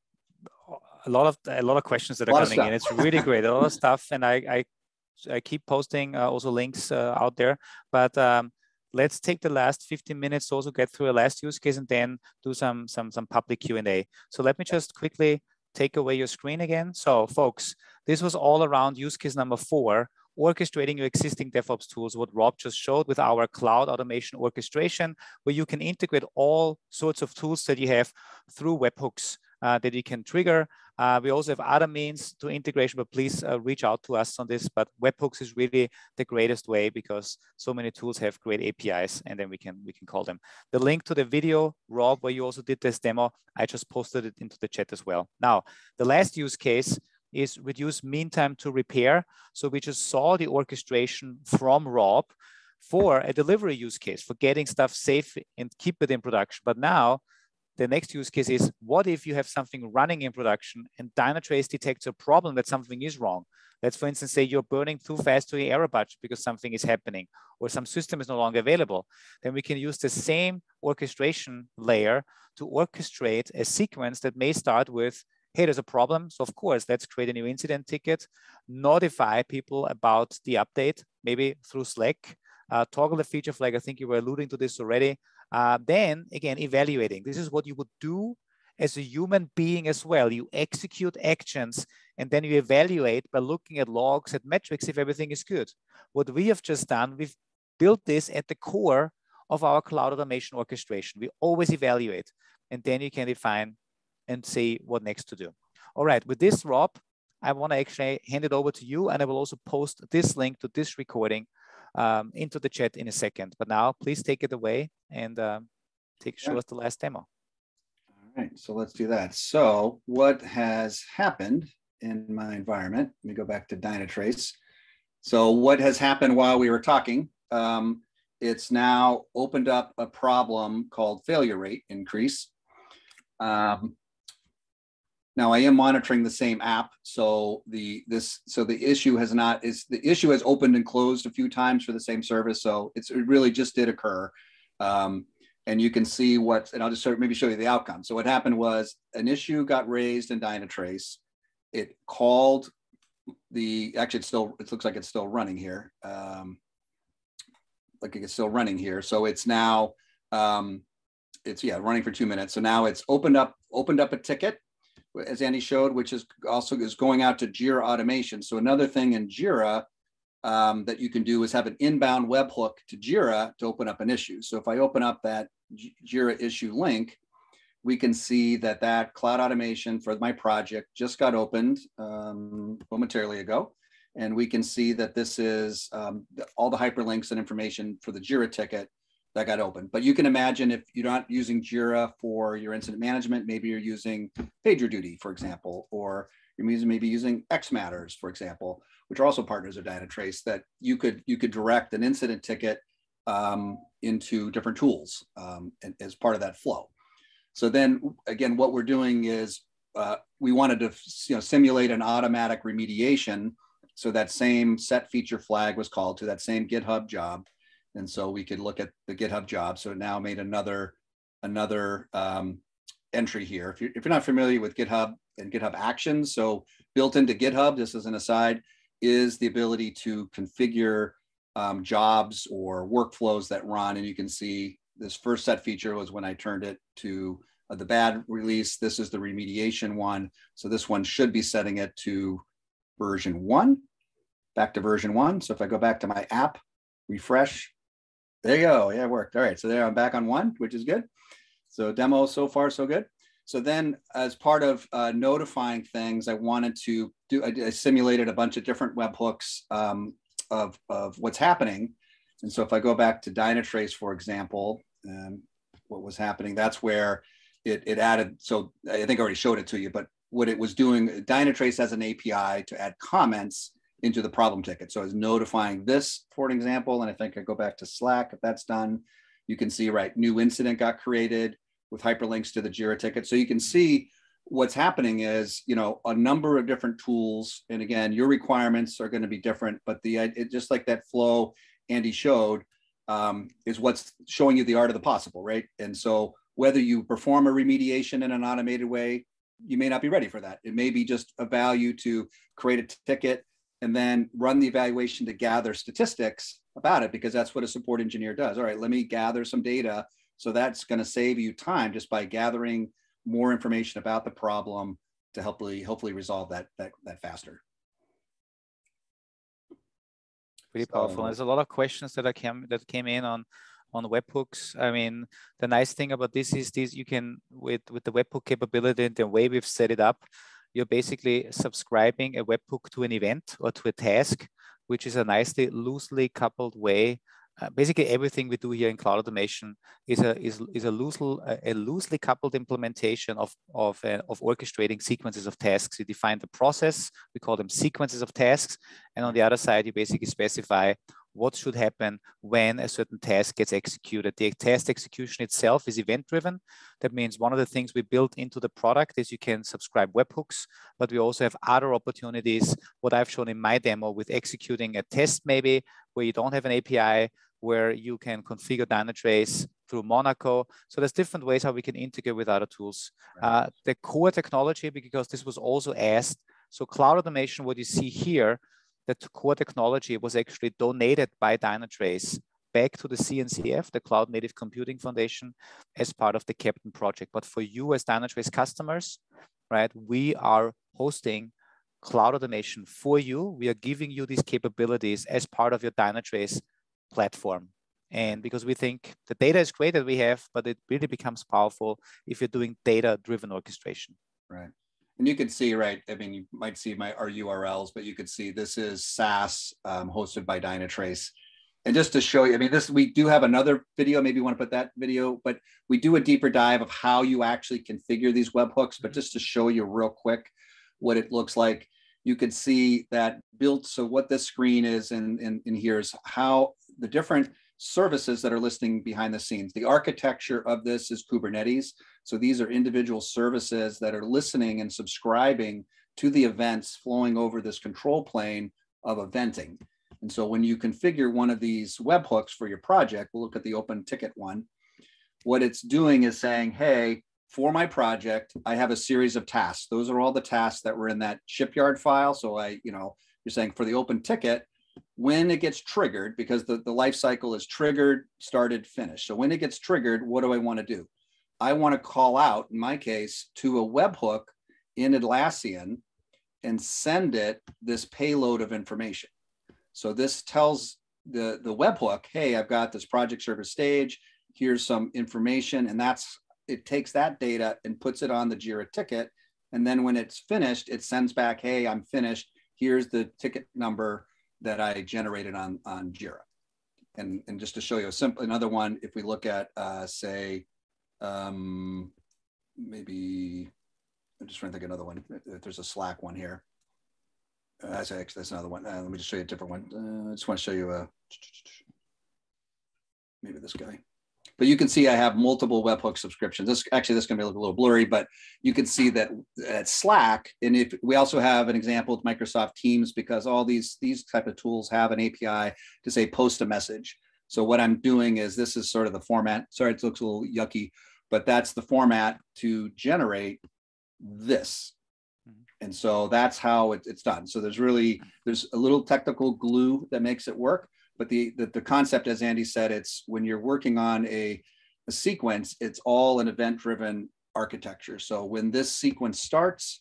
a lot of a lot of questions that are coming in. It's really great, a lot of (laughs) stuff, and I I, I keep posting uh, also links uh, out there. But um, let's take the last 15 minutes also get through a last use case and then do some some some public Q&A. So let me just quickly take away your screen again. So folks, this was all around use case number four, orchestrating your existing DevOps tools, what Rob just showed with our cloud automation orchestration, where you can integrate all sorts of tools that you have through webhooks that you can trigger. Uh, we also have other means to integration, but please uh, reach out to us on this. But webhooks is really the greatest way because so many tools have great APIs, and then we can we can call them. The link to the video, Rob, where you also did this demo, I just posted it into the chat as well. Now, the last use case is reduce mean time to repair. So we just saw the orchestration from Rob for a delivery use case for getting stuff safe and keep it in production. But now the next use case is what if you have something running in production and Dynatrace detects a problem that something is wrong? Let's, for instance, say you're burning too fast to your error budget because something is happening or some system is no longer available. Then we can use the same orchestration layer to orchestrate a sequence that may start with, hey, there's a problem. So of course, let's create a new incident ticket, notify people about the update, maybe through Slack, uh, toggle the feature flag. I think you were alluding to this already. Uh, then again, evaluating. This is what you would do as a human being as well. You execute actions and then you evaluate by looking at logs, at metrics, if everything is good. What we have just done, we've built this at the core of our cloud automation orchestration. We always evaluate and then you can define and say what next to do. All right, with this, Rob, I want to actually hand it over to you and I will also post this link to this recording um, into the chat in a second. But now please take it away and um, take show yeah. us the last demo. All right, so let's do that. So what has happened in my environment? Let me go back to Dynatrace. So what has happened while we were talking? Um, it's now opened up a problem called failure rate increase. Um, now I am monitoring the same app, so the this so the issue has not is the issue has opened and closed a few times for the same service. So it's it really just did occur, um, and you can see what and I'll just sort of maybe show you the outcome. So what happened was an issue got raised in Dynatrace. It called the actually it's still it looks like it's still running here. Um, like it's still running here. So it's now um, it's yeah running for two minutes. So now it's opened up opened up a ticket as Andy showed, which is also is going out to Jira automation. So another thing in Jira um, that you can do is have an inbound webhook to Jira to open up an issue. So if I open up that Jira issue link, we can see that that cloud automation for my project just got opened um, momentarily ago. And we can see that this is um, all the hyperlinks and information for the Jira ticket that got open. But you can imagine if you're not using Jira for your incident management, maybe you're using PagerDuty, for example, or you're using, maybe using xMatters, for example, which are also partners of Dynatrace, that you could you could direct an incident ticket um, into different tools um, as part of that flow. So then again, what we're doing is uh, we wanted to you know, simulate an automatic remediation. So that same set feature flag was called to that same GitHub job and so we could look at the GitHub job. So it now made another another um, entry here. If you're, if you're not familiar with GitHub and GitHub Actions, so built into GitHub, this is an aside, is the ability to configure um, jobs or workflows that run. And you can see this first set feature was when I turned it to uh, the bad release. This is the remediation one. So this one should be setting it to version one, back to version one. So if I go back to my app, refresh, there you go. Yeah, it worked. All right. So there I'm back on one, which is good. So demo so far, so good. So then as part of uh, notifying things, I wanted to do, I, I, simulated a bunch of different webhooks um, of, of what's happening. And so if I go back to Dynatrace, for example, um, what was happening, that's where it, it added, so I think I already showed it to you, but what it was doing, Dynatrace has an API to add comments into the problem ticket. So it's notifying this, for an example, and I think I go back to Slack, if that's done, you can see, right, new incident got created with hyperlinks to the JIRA ticket. So you can see what's happening is, you know, a number of different tools. And again, your requirements are going to be different, but the, it, just like that flow Andy showed um, is what's showing you the art of the possible, right? And so whether you perform a remediation in an automated way, you may not be ready for that. It may be just a value to create a ticket and then run the evaluation to gather statistics about it because that's what a support engineer does. All right, let me gather some data. So that's going to save you time just by gathering more information about the problem to hopefully hopefully resolve that that that faster. Pretty so, powerful. There's a lot of questions that I came that came in on on webhooks. I mean, the nice thing about this is this you can with with the webhook capability and the way we've set it up, you're basically subscribing a webhook to an event or to a task, which is a nicely loosely coupled way. Uh, basically, everything we do here in cloud automation is a is, is a loosely a loosely coupled implementation of of uh, of orchestrating sequences of tasks. You define the process, we call them sequences of tasks, and on the other side, you basically specify what should happen when a certain task gets executed. The task execution itself is event driven. That means one of the things we built into the product is you can subscribe webhooks, but we also have other opportunities. What I've shown in my demo with executing a test maybe where you don't have an API, where you can configure Dynatrace through Monaco. So there's different ways how we can integrate with other tools. Right. Uh, the core technology, because this was also asked, so cloud automation, what you see here, that core technology was actually donated by Dynatrace back to the CNCF, the Cloud Native Computing Foundation, as part of the Keptn project. But for you as Dynatrace customers, right, we are hosting cloud automation for you. We are giving you these capabilities as part of your Dynatrace platform. And because we think the data is great that we have, but it really becomes powerful if you're doing data driven orchestration. Right and you can see, right, I mean, you might see my our URLs, but you could see this is SaaS um, hosted by Dynatrace. And just to show you, I mean, this we do have another video. Maybe you want to put that video, but we do a deeper dive of how you actually configure these webhooks. But just to show you real quick what it looks like, you can see that built. So what this screen is in, in, in here is how the different services that are listening behind the scenes. The architecture of this is Kubernetes. So these are individual services that are listening and subscribing to the events flowing over this control plane of eventing. And so when you configure one of these webhooks for your project, we'll look at the open ticket one. What it's doing is saying, hey, for my project, I have a series of tasks. Those are all the tasks that were in that shipyard file. So I, you know, you're saying for the open ticket, when it gets triggered, because the, the life cycle is triggered, started, finished. So when it gets triggered, what do I want to do? I want to call out, in my case, to a webhook in Atlassian and send it this payload of information. So this tells the, the webhook, hey, I've got this project service stage. Here's some information. And that's it takes that data and puts it on the JIRA ticket. And then when it's finished, it sends back, hey, I'm finished. Here's the ticket number that I generated on, on JIRA. And, and just to show you a simple, another one, if we look at, uh, say, um, maybe, I'm just trying to think another one. There's a Slack one here. Uh, that's actually, that's another one. Uh, let me just show you a different one. Uh, I just want to show you a, maybe this guy but you can see I have multiple webhook subscriptions. This actually this is going to be a little blurry, but you can see that at Slack, and if we also have an example with Microsoft Teams because all these these type of tools have an API to say post a message. So what I'm doing is this is sort of the format. Sorry, it looks a little yucky, but that's the format to generate this. Mm-hmm. And so that's how it, it's done. So there's really there's a little technical glue that makes it work, but the, the the concept, as Andy said, it's when you're working on a, a sequence, it's all an event-driven architecture. So when this sequence starts,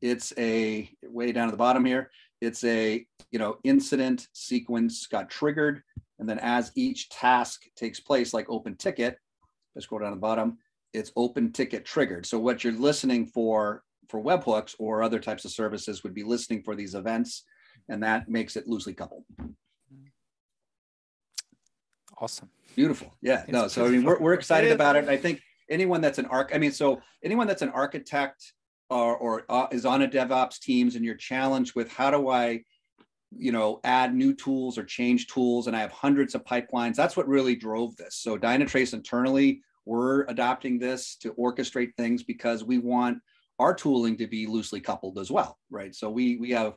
it's a way down at the bottom here. It's a you know incident sequence got triggered, and then as each task takes place, like open ticket, let's scroll down to the bottom, it's open ticket triggered. So what you're listening for for webhooks or other types of services would be listening for these events, and that makes it loosely coupled. Awesome. Beautiful. Yeah. It's no. So I mean, we're, we're excited about it. I think anyone that's an arc, I mean, so anyone that's an architect or, or uh, is on a DevOps teams and you're challenged with how do I, you know, add new tools or change tools, and I have hundreds of pipelines. That's what really drove this. So Dynatrace internally, we're adopting this to orchestrate things because we want our tooling to be loosely coupled as well, right? So we we have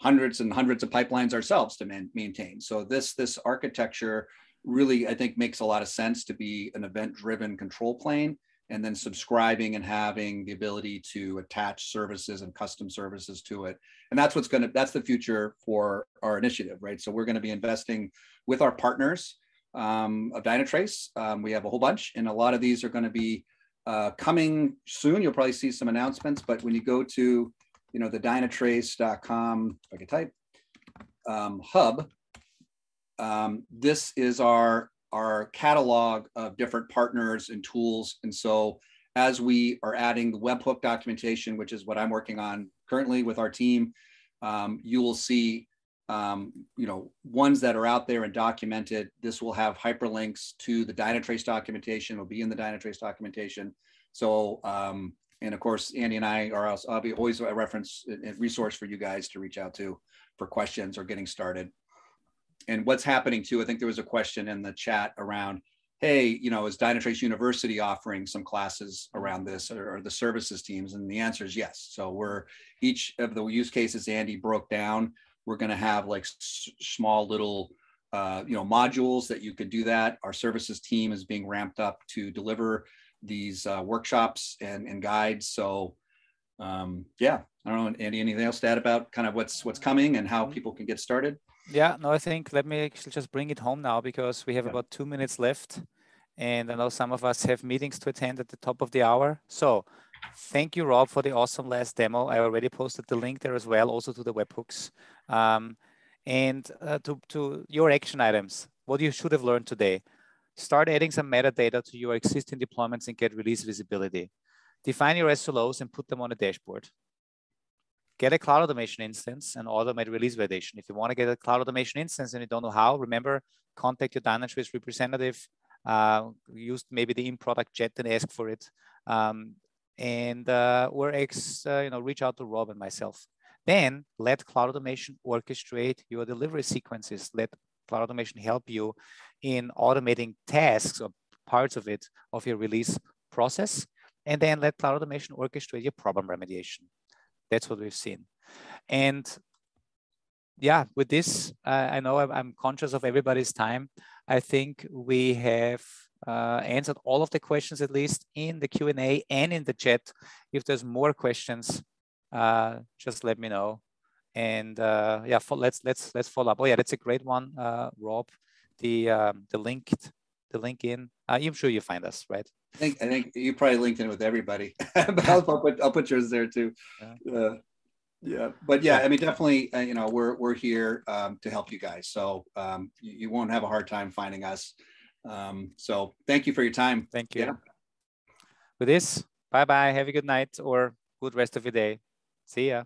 hundreds and hundreds of pipelines ourselves to man, maintain. So this this architecture really I think makes a lot of sense to be an event driven control plane and then subscribing and having the ability to attach services and custom services to it. And that's what's going to, that's the future for our initiative, right? So we're going to be investing with our partners um, of Dynatrace. Um, we have a whole bunch, and a lot of these are going to be uh, coming soon. You'll probably see some announcements, but when you go to, you know, the dynatrace.com, if I can type, um, hub, um, this is our our catalog of different partners and tools. And so as we are adding the webhook documentation, which is what I'm working on currently with our team, um, you will see um, you know, ones that are out there and documented. This will have hyperlinks to the Dynatrace documentation, It'll be in the Dynatrace documentation. So, um, and of course, Andy and I are also, I'll be always a reference and resource for you guys to reach out to for questions or getting started and what's happening too. I think there was a question in the chat around, hey, you know, is Dynatrace University offering some classes around this or, or the services teams? And the answer is yes. So we're each of the use cases Andy broke down. We're going to have like small little uh, you know modules that you could do that. Our services team is being ramped up to deliver these uh, workshops and, and guides. So um, yeah, I don't know, Andy, anything else to add about kind of what's what's coming and how people can get started? Yeah, no, I think let me actually just bring it home now because we have yeah. about two minutes left. And I know some of us have meetings to attend at the top of the hour. So thank you, Rob, for the awesome last demo. I already posted the link there as well, also to the webhooks. Um, and uh, to, to your action items, what you should have learned today. Start adding some metadata to your existing deployments and get release visibility. Define your SLOs and put them on a dashboard get a cloud automation instance and automate release validation. If you want to get a cloud automation instance and you don't know how, remember, contact your Dynatrace representative, uh, use maybe the in-product jet and ask for it. Um, and uh, or ex, uh, you know, reach out to Rob and myself. Then let cloud automation orchestrate your delivery sequences. Let cloud automation help you in automating tasks or parts of it of your release process. And then let cloud automation orchestrate your problem remediation. That's what we've seen. And yeah, with this, uh, I know I'm, I'm, conscious of everybody's time. I think we have uh, answered all of the questions, at least in the Q&A and in the chat. If there's more questions, uh, just let me know. And uh, yeah, for, let's let's let's follow up. Oh yeah, that's a great one, uh, Rob. The um, the link the link in. Uh, I'm sure you find us, right? I think I think you probably linked in with everybody, (laughs) but I'll, I'll, put I'll put yours there too. Yeah. Uh, yeah, but yeah, I mean, definitely, uh, you know, we're we're here um, to help you guys, so um, you, you, won't have a hard time finding us. Um, so thank you for your time. Thank you. Yeah. With this, bye bye. Have a good night or good rest of your day. See ya.